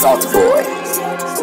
Salt Boy.